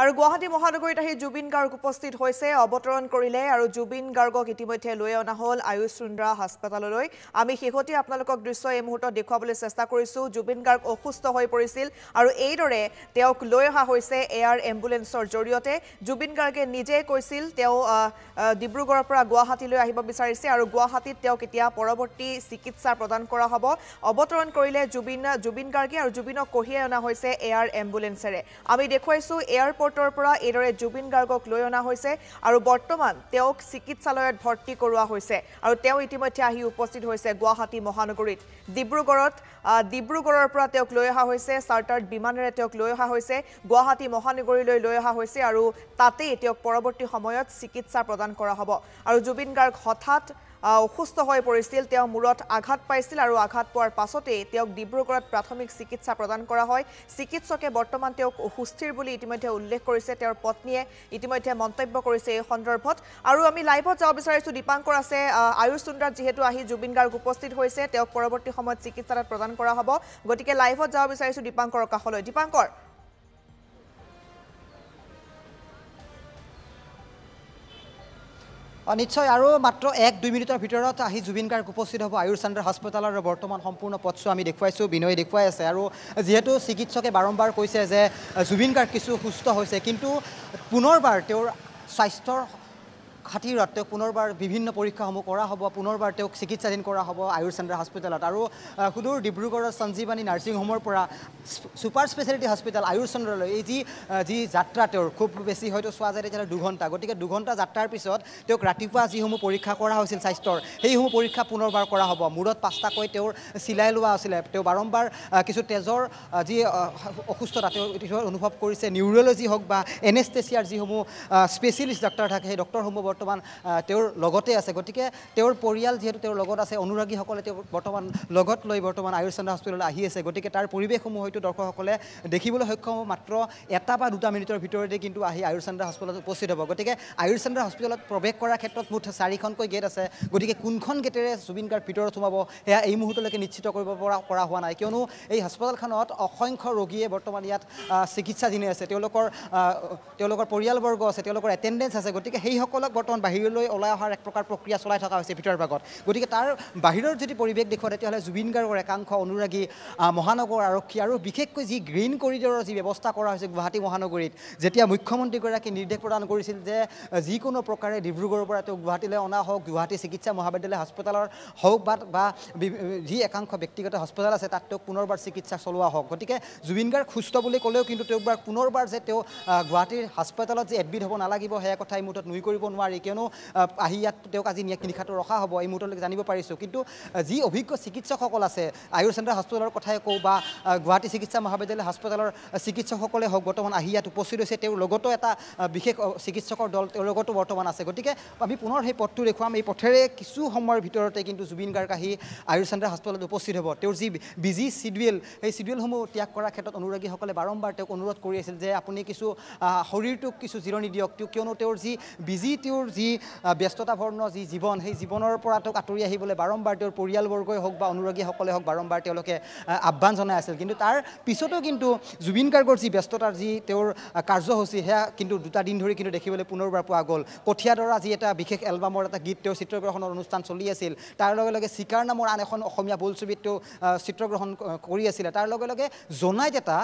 আৰু গুৱাহাটী মহানগৰীত আহি জুবিন গাৰ্গ উপস্থিত হৈছে। অৱতৰণ কৰিলে আৰু জুবিন গাৰ্গক ইতিমধ্যে লৈ অনা হ'ল আয়ুষ চুন্দ্ৰা হাস্পতাললৈ। আমি শেহতীয়া আপোনালোকক দৃশ্য এই মুহূৰ্তত দেখুৱাবলৈ চেষ্টা কৰিছোঁ। জুবিন গাৰ্গ অসুস্থ হৈ পৰিছিল আৰু এইদৰে তেওঁক লৈ অহা হৈছে এয়াৰ এম্বুলেঞ্চৰ জৰিয়তে। জুবিন গাৰ্গে নিজে কৈছিল তেওঁ ডিব্ৰুগড়ৰ পৰা গুৱাহাটীলৈ আহিব বিচাৰিছে আৰু গুৱাহাটীত তেওঁক এতিয়া পৰৱৰ্তী চিকিৎসা প্ৰদান কৰা হ'ব। অৱতৰণ কৰিলে জুবিন জুবিন গাৰ্গে আৰু জুবিনক কঢ়িয়াই অনা হৈছে এয়াৰ এম্বুলেঞ্চেৰে আমি দেখুৱাইছোঁ এয়াৰপৰ্টৰ পৰা এইদৰে জুবিন গাৰ্গক লৈ অনা হৈছে আৰু বৰ্তমান তেওঁক চিকিৎসালয়ত ভৰ্তি কৰোৱা হৈছে আৰু তেওঁ ইতিমধ্যে আহি উপস্থিত হৈছে গুৱাহাটী মহানগৰীত। ডিব্ৰুগড়ত ডিব্ৰুগড়ৰ পৰা তেওঁক লৈ অহা হৈছে চাৰ্টাৰ্ড বিমানেৰে তেওঁক লৈ অহা হৈছে গুৱাহাটী মহানগৰীলৈ লৈ অহা হৈছে আৰু তাতেই তেওঁক পৰৱৰ্তী সময়ত চিকিৎসা প্ৰদান কৰা হ'ব। আৰু জুবিন গাৰ্গ হঠাৎ অসুস্থ হৈ পৰিছিল। তেওঁ মূৰত আঘাত পাইছিল আৰু আঘাত পোৱাৰ পাছতেই তেওঁক ডিব্ৰুগড়ত প্ৰাথমিক চিকিৎসা প্ৰদান কৰা হয়। চিকিৎসকে বৰ্তমান তেওঁক সুস্থিৰ বুলি ইতিমধ্যে উল্লেখ কৰিছে। তেওঁৰ পত্নীয়ে ইতিমধ্যে মন্তব্য কৰিছে এই সন্দৰ্ভত। আৰু আমি লাইভত যাব বিচাৰিছোঁ। দীপাংকৰ আছে। আয়ুষ চুন্দ্ৰাত যিহেতু আহি জুবিন গাৰ্গ উপস্থিত হৈছে তেওঁক পৰৱৰ্তী সময়ত চিকিৎসালয়ত প্ৰদান কৰা হ'ব। গতিকে লাইভত যাব বিচাৰিছোঁ দীপাংকৰৰ কাষলৈ। দীপাংকৰ। নিশ্চয় আৰু মাত্ৰ এক দুই মিনিটৰ ভিতৰত আহি জুবিন গাৰ্গ উপস্থিত হ'ব। আয়ুষ চন্দ্ৰ হস্পিটেলৰ বৰ্তমান সম্পূৰ্ণ পথছো আমি দেখুৱাইছোঁ বিনয়ে দেখুৱাই আছে। আৰু যিহেতু চিকিৎসকে বাৰম্বাৰ কৈছে যে জুবিন গাৰ্গ কিছু সুস্থ হৈছে কিন্তু পুনৰবাৰ তেওঁৰ স্বাস্থ্যৰ খাতিৰত তেওঁক পুনৰবাৰ বিভিন্ন পৰীক্ষাসমূহ কৰা হ'ব পুনৰবাৰ তেওঁক চিকিৎসাধীন কৰা হ'ব আয়ুষ চন্দ্ৰ হস্পিটেলত। আৰু সুদূৰ ডিব্ৰুগড়ৰ সঞ্জীৱানী নাৰ্ছিং হোমৰ পৰা ছুপাৰ স্পেচিয়েলিটি হস্পিটেল আয়ুষ চন্দ্ৰলৈ এই যি যি যাত্ৰা তেওঁৰ খুব বেছি হয়তো চোৱা যায় তেতিয়াহ'লে দুঘণ্টা। গতিকে দুঘণ্টা যাত্ৰাৰ পিছত তেওঁক ৰাতিপুৱা যিসমূহ পৰীক্ষা কৰা হৈছিল স্বাস্থ্যৰ সেইসমূহ পৰীক্ষা পুনৰবাৰ কৰা হ'ব। মূৰত পাঁচটাকৈ তেওঁৰ চিলাই লোৱা আছিলে। তেওঁ বাৰম্বাৰ কিছু তেজৰ যি অসুস্থতা তেওঁ অনুভৱ কৰিছে নিউৰলজি হওক বা এনেষ্টেচিয়াৰ যিসমূহ স্পেচিয়েলিষ্ট ডক্টৰ থাকে সেই ডক্টৰসমূহ বৰ্তমান তেওঁৰ লগতে আছে। গতিকে তেওঁৰ পৰিয়াল যিহেতু তেওঁৰ লগত আছে অনুৰাগীসকলে তেওঁ বৰ্তমান লগত লৈ বৰ্তমান আয়ুষ চন্দ্ৰ হস্পিটেললৈ আহি আছে। গতিকে তাৰ পৰিৱেশসমূহ হয়তো দৰ্শকসকলে দেখিবলৈ সক্ষম মাত্ৰ এটা বা দুটা মিনিটৰ ভিতৰতে কিন্তু আহি আয়ুষ চন্দ্ৰ হস্পিটেলত উপস্থিত হ'ব। গতিকে আয়ুষ চন্দ্ৰ হস্পিটেলত প্ৰৱেশ কৰাৰ ক্ষেত্ৰত মুঠ চাৰিখনকৈ গেট আছে। গতিকে কোনখন গেটেৰে জুবিন গাৰ্গ ভিতৰত সোমাব সেয়া এই মুহূৰ্তলৈকে নিশ্চিত কৰিব পৰা কৰা হোৱা নাই। কিয়নো এই হস্পিটেলখনত অসংখ্য ৰোগীয়ে বৰ্তমান ইয়াত চিকিৎসাধীনে আছে। তেওঁলোকৰ তেওঁলোকৰ পৰিয়ালবৰ্গ আছে তেওঁলোকৰ এটেণ্ডেঞ্চ আছে। গতিকে সেইসকলক বৰ্তমান বাহিৰলৈ ওলাই অহাৰ এক প্ৰকাৰ প্ৰক্ৰিয়া চলাই থকা হৈছে ভিতৰৰ ভাগত। গতিকে তাৰ বাহিৰৰ যদি পৰিৱেশ দেখুৱায় তেতিয়াহ'লে জুবিন গাৰ্গৰ একাংশ অনুৰাগী মহানগৰ আৰক্ষী আৰু বিশেষকৈ যি গ্ৰীণ কৰিডৰৰ যি ব্যৱস্থা কৰা হৈছে গুৱাহাটী মহানগৰীত যেতিয়া মুখ্যমন্ত্ৰীগৰাকীয়ে নিৰ্দেশ প্ৰদান কৰিছিল যে যিকোনো প্ৰকাৰে ডিব্ৰুগড়ৰ পৰা তেওঁ গুৱাহাটীলৈ অনা হওক গুৱাহাটী চিকিৎসা মহাবিদ্যালয় হস্পিটেলৰ হওক বা বা যি একাংশ ব্যক্তিগত হস্পিটেল আছে তাত তেওঁক পুনৰবাৰ চিকিৎসা চলোৱা হওক। গতিকে জুবিন গাৰ্গ সুস্থ বুলি ক'লেও কিন্তু তেওঁক পুনৰবাৰ যে তেওঁ গুৱাহাটীৰ হস্পিটেলত যে এডমিট হ'ব নালাগিব সেয়া কথা এই মুহূৰ্তত নুই কৰিব নোৱাৰি। কিয়নো আহি ইয়াত তেওঁক আজি নিশাটো ৰখা হ'ব এই মুহূৰ্তলৈকে জানিব পাৰিছোঁ। কিন্তু যি অভিজ্ঞ চিকিৎসকসকল আছে আয়ুষ চেণ্টাৰ হস্পিটেলৰ কথাই কওঁ বা গুৱাহাটী চিকিৎসা মহাবিদ্যালয় হস্পিটেলৰ চিকিৎসকসকলে হওক বৰ্তমান আহি ইয়াত উপস্থিত হৈছে। তেওঁৰ লগতো এটা বিশেষ চিকিৎসকৰ দল তেওঁৰ লগতো বৰ্তমান আছে। গতিকে আমি পুনৰ সেই পথটো দেখুৱাম। এই পথেৰে কিছু সময়ৰ ভিতৰতে কিন্তু জুবিন গাৰ্গ আহি আয়ুষ চেণ্টাৰ হস্পিটেলত উপস্থিত হ'ব। তেওঁৰ যি বিজি চিডিউল সেই চিডিউলসমূহ ত্যাগ কৰাৰ ক্ষেত্ৰত অনুৰাগীসকলে বাৰম্বাৰ তেওঁক অনুৰোধ কৰি আছিল যে আপুনি কিছু শৰীৰটোক কিছু জিৰণি দিয়ক। কিয়নো তেওঁৰ যি বিজি তেওঁৰ যি ব্যস্ততাপূৰ্ণ যি জীৱন সেই জীৱনৰ পৰা তেওঁক আঁতৰি আহিবলৈ বাৰম্বাৰ তেওঁৰ পৰিয়ালবৰ্গই হওক বা অনুৰাগীসকলে হওক বাৰম্বাৰ তেওঁলোকে আহ্বান জনাই আছিল। কিন্তু তাৰ পিছতো কিন্তু জুবিন গাৰ্গৰ যি ব্যস্ততাৰ যি তেওঁৰ কাৰ্যসূচী সেয়া কিন্তু দুটা দিন ধৰি কিন্তু দেখিবলৈ পুনৰবাৰ পোৱা গ'ল। কঠীয়াদৰা যি এটা বিশেষ এলবামৰ এটা গীত তেওঁৰ চিত্ৰগ্ৰহণৰ অনুষ্ঠান চলি আছিল তাৰ লগে লগে চিকাৰ নামৰ আন এখন অসমীয়া বোলছবিত তেওঁ চিত্ৰগ্ৰহণ কৰি আছিলে। তাৰ লগে লগে জনাইত এটা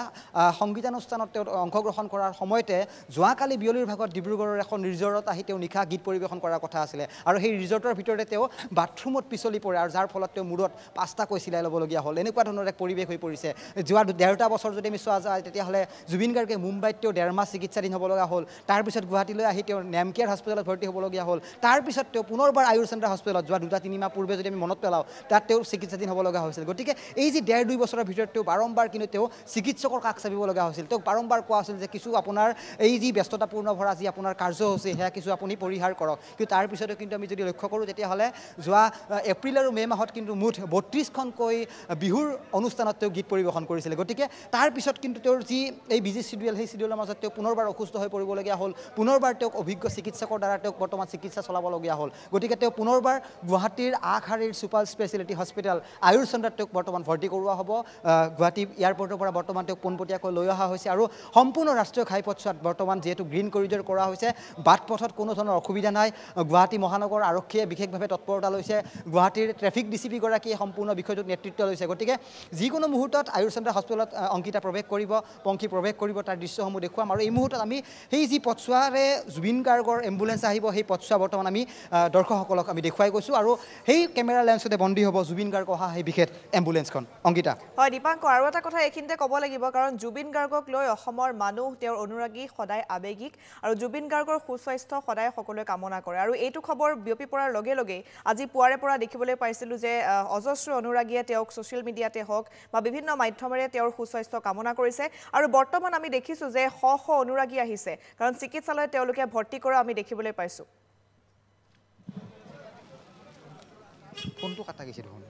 সংগীতানুষ্ঠানত তেওঁ অংশগ্ৰহণ কৰাৰ সময়তে যোৱাকালি বিয়লিৰ ভাগত ডিব্ৰুগড়ৰ এখন ৰিজৰ্টত আহি তেওঁ নিশা গীত পৰিৱেশন কৰাৰ কথা আছিলে। আৰু সেই ৰিজৰ্টৰ ভিতৰতে তেওঁ বাথৰুমত পিছলি পৰে আৰু যাৰ ফলত তেওঁ মূৰত পাঁচটাকৈ চিলাই ল'বলগীয়া হ'ল। এনেকুৱা ধৰণৰ এক পৰিৱেশ হৈ পৰিছে। যোৱা ডেৰটা বছৰ যদি আমি চোৱা যায় তেতিয়াহ'লে জুবিন গাৰ্গে মুম্বাইত তেওঁ ডেৰ মাহ চিকিৎসাধীন হ'ব লগা হ'ল তাৰপিছত গুৱাহাটীলৈ আহি তেওঁ নেমকেয়াৰ হস্পিটেলত ভৰ্তি হ'বলগীয়া হ'ল। তাৰপিছত তেওঁ পুনৰবাৰ আয়ুৰ চেণ্টাৰ হস্পিটেলত যোৱা দুটা তিনিমাহ পূৰ্বে যদি আমি মনত পেলাওঁ তাত তেওঁ চিকিৎসাধীন হ'ব লগা হৈছিল। গতিকে এই যি ডেৰ দুই বছৰৰ ভিতৰত তেওঁ বাৰম্বাৰ কিন্তু তেওঁ চিকিৎসকৰ কাষ চাপিব লগা হৈছিল। তেওঁক বাৰম্বাৰ কোৱা হৈছিল যে কিছু আপোনাৰ এই যি ব্যস্ততাপূৰ্ণ ভৰা যি আপোনাৰ কাৰ্যসূচী সেয়া কিছু আপুনি পৰি পৰিহাৰ কৰক। কিন্তু তাৰ পিছতো কিন্তু আমি যদি লক্ষ্য কৰোঁ তেতিয়াহ'লে যোৱা এপ্ৰিল আৰু মে' মাহত কিন্তু মুঠ বত্ৰিছখনকৈ বিহুৰ অনুষ্ঠানত তেওঁ গীত পৰিৱেশন কৰিছিলে। গতিকে তাৰ পিছত কিন্তু তেওঁৰ যি এই বিজি চিডিউল সেই চিডিউলৰ মাজত তেওঁ পুনৰবাৰ অসুস্থ হৈ পৰিবলগীয়া হ'ল। পুনৰবাৰ তেওঁক অভিজ্ঞ চিকিৎসকৰ দ্বাৰা তেওঁক বৰ্তমান চিকিৎসা চলাবলগীয়া হ'ল। গতিকে তেওঁ পুনৰবাৰ গুৱাহাটীৰ আগশাৰীৰ ছুপাৰ স্পেচিয়েলিটি হস্পিটেল আয়ুৰ চেণ্টাৰত তেওঁক বৰ্তমান ভৰ্তি কৰোৱা হ'ব। গুৱাহাটী এয়াৰপৰ্টৰ পৰা বৰ্তমান তেওঁক পোনপটীয়াকৈ লৈ অহা হৈছে আৰু সম্পূৰ্ণ ৰাষ্ট্ৰীয় ঘাইপথছোৱাত বৰ্তমান যিহেতু গ্ৰীণ কৰিডৰ কৰা হৈছে বাট পথত কোনো ধৰণৰ অসুবিধা নাই। গুৱাহাটী মহানগৰ আৰক্ষীয়ে বিশেষভাৱে তৎপৰতা লৈছে। গুৱাহাটীৰ ট্ৰেফিক ডি চি পিগৰাকীয়ে সম্পূৰ্ণ বিষয়টোত নেতৃত্ব লৈছে। গতিকে যিকোনো মুহূৰ্তত আয়ুৰ চেণ্টাৰ হস্পিটেলত অংকিতা প্ৰৱেশ কৰিব পংখী প্ৰৱেশ কৰিব তাৰ দৃশ্যসমূহ দেখুৱাম। আৰু এই মুহূৰ্তত আমি সেই যি পথছোৱাৰে জুবিন গাৰ্গৰ এম্বুলেঞ্চ আহিব সেই পথছোৱা বৰ্তমান আমি দৰ্শকসকলক আমি দেখুৱাই গৈছোঁ। আৰু সেই কেমেৰা লেন্সতে বন্দী হ'ব জুবিন গাৰ্গ অহা সেই বিশেষ এম্বুলেঞ্চখন অংকিতা। হয় দীপাংকৰ আৰু এটা কথা এইখিনিতে ক'ব লাগিব। কাৰণ জুবিন গাৰ্গক লৈ অসমৰ মানুহ তেওঁৰ অনুৰাগী সদায় আৱেগিক। আৰু জুবিন গাৰ্গৰ সুস্বাস্থ্য সদায় সকলোৱে কামনা কৰে। আৰু এইটো খবৰ বিয়পি পৰাৰ লগে লগেই আজি পুৱাৰে পৰা দেখিবলৈ পাইছিলোঁ যে অজস্ৰ অনুৰাগীয়ে তেওঁক ছ'চিয়েল মিডিয়াতে হওক বা বিভিন্ন মাধ্যমেৰে তেওঁৰ সুস্বাস্থ্য কামনা কৰিছে। আৰু বৰ্তমান আমি দেখিছোঁ যে শ শ অনুৰাগী আহিছে। কাৰণ চিকিৎসালয়ত তেওঁলোকে ভৰ্তি কৰা আমি দেখিবলৈ পাইছোঁ। ফোনটো কাটা গৈছে দেখোন?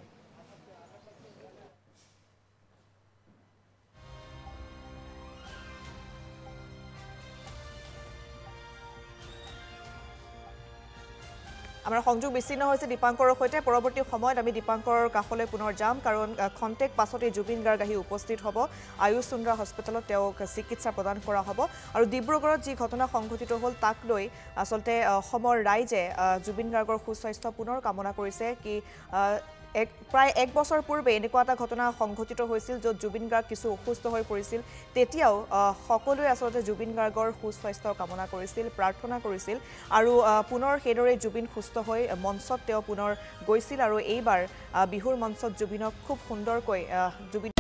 আমাৰ সংযোগ বিচ্ছিন্ন হৈছে দীপাংকৰৰ সৈতে। পৰৱৰ্তী সময়ত আমি দীপাংকৰৰ কাষলৈ পুনৰ যাম কাৰণ খন্তেক পাছতেই জুবিন গাৰ্গ আহি উপস্থিত হ'ব। আয়ুষ চন্দ্ৰা হস্পিটেলত তেওঁক চিকিৎসা প্ৰদান কৰা হ'ব। আৰু ডিব্ৰুগড়ত যি ঘটনা সংঘটিত হ'ল তাক লৈ আচলতে অসমৰ ৰাইজে জুবিন গাৰ্গৰ সুস্বাস্থ্য পুনৰ কামনা কৰিছে কি এক প্ৰায় এক বছৰ পূৰ্বে এনেকুৱা এটা ঘটনা সংঘটিত হৈছিল য'ত জুবিন গাৰ্গ কিছু অসুস্থ হৈ পৰিছিল। তেতিয়াও সকলোৱে আচলতে জুবিন গাৰ্গৰ সুস্বাস্থ্য কামনা কৰিছিল প্ৰাৰ্থনা কৰিছিল আৰু পুনৰ সেইদৰে জুবিন সুস্থ হৈ মঞ্চত তেওঁ পুনৰ গৈছিল আৰু এইবাৰ বিহুৰ মঞ্চত জুবিনক খুব সুন্দৰকৈ জুবিন